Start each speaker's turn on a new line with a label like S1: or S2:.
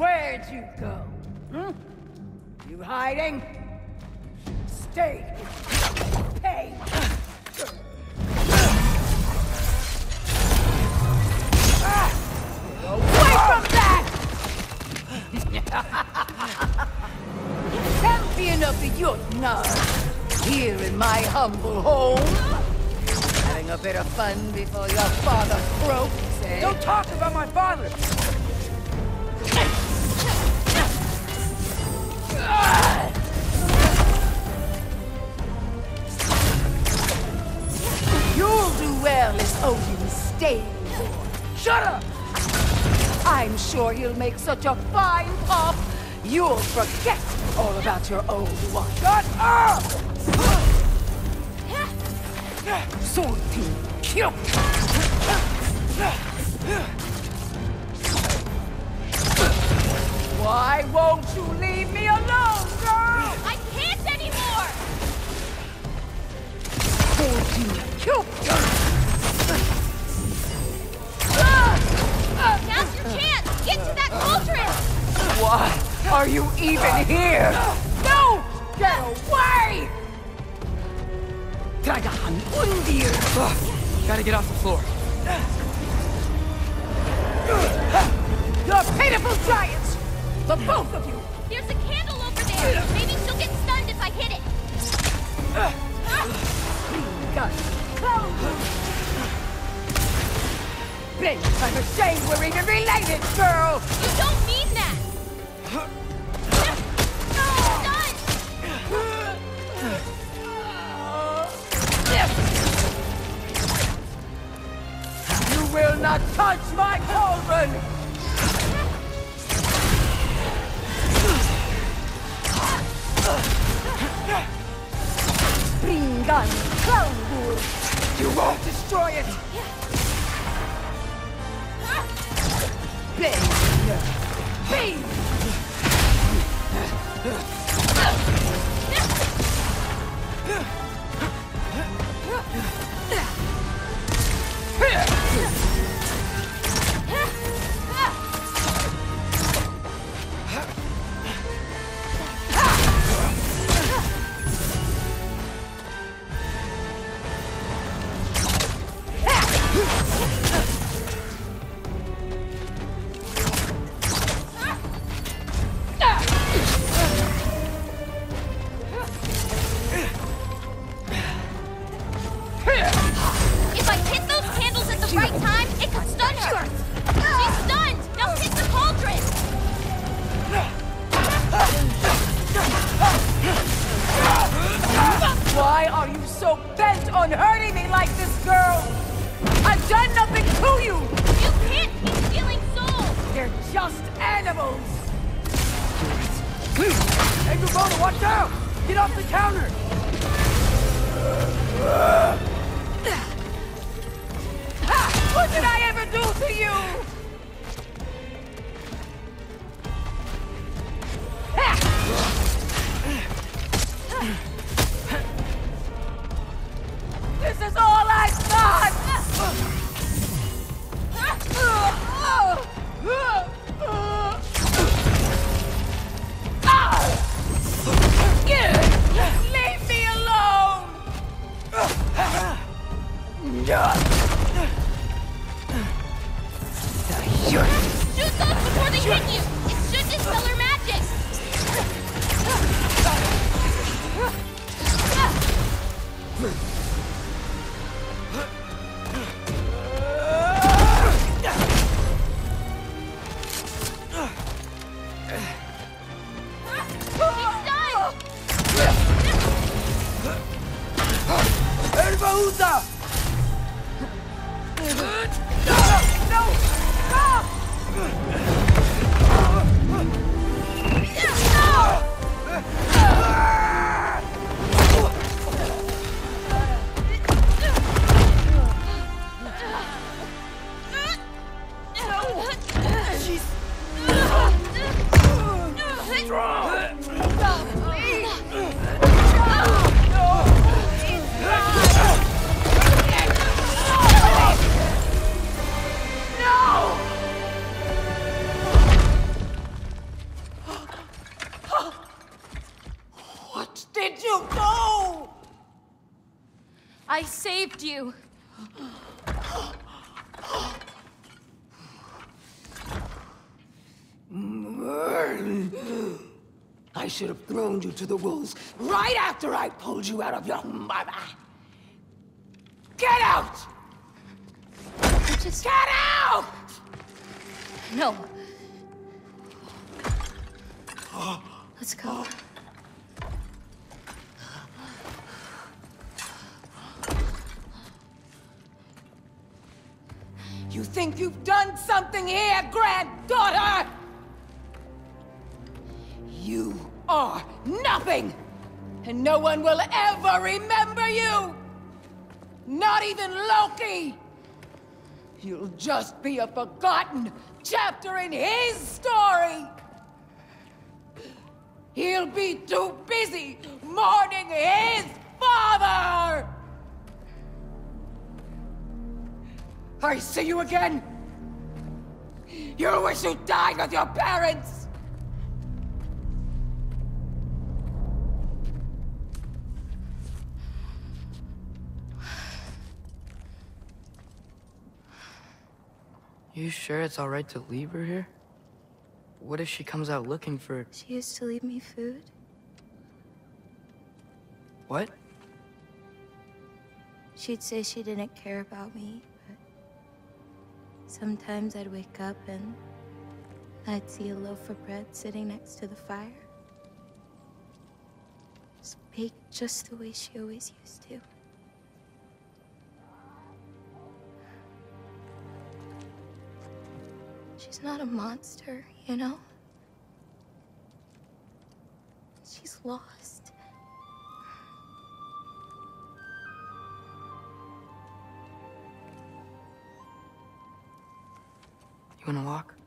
S1: Where'd you go? Hmm? You hiding? Stay. Pay. Away from that! Champion of the Jotnar, here in my humble home. Having a bit of fun before your father croaks, eh?
S2: Don't talk about my father!
S1: You'll do well as Odin's staying
S2: Shut up!
S1: I'm sure he'll make such a fine pop, you'll forget all about your old one.
S2: Shut up!
S1: Sorting kill. Why won't you leave me alone, girl?
S3: I can't anymore!
S1: Sorting kill.
S3: Now's your chance! Get to that cauldron!
S1: Why are you even here? No! Get away! Dragahan Undir!
S2: Gotta get off the floor.
S1: You're pitiful giants! The both of you!
S3: There's a candle over there! Maybe she'll get stunned if I hit it!
S1: Blake, I'm ashamed we're even related, girl!
S3: You don't
S1: Bane! Hurting me like this, girl? I've done nothing to you!
S3: You can't keep stealing souls!
S1: They're just animals!
S2: Hey, Gubona, watch out! Get off the counter!
S4: Saved you.
S1: I should have thrown you to the wolves right after I pulled you out of your mother. Get out!
S4: I just...
S1: Get out!
S4: No. Let's go.
S1: You think you've done something here, granddaughter? You are nothing! And no one will ever remember you! Not even Loki! You'll just be a forgotten chapter in his story! He'll be too busy mourning his father! I see you again! You wish you died with your parents!
S5: You sure it's alright to leave her here? What if she comes out looking for...
S4: She used to leave me food.
S5: What?
S4: She'd say she didn't care about me, but sometimes I'd wake up and I'd see a loaf of bread sitting next to the fire. Just baked just the way she always used to. She's not a monster, you know? She's lost.
S5: You wanna walk?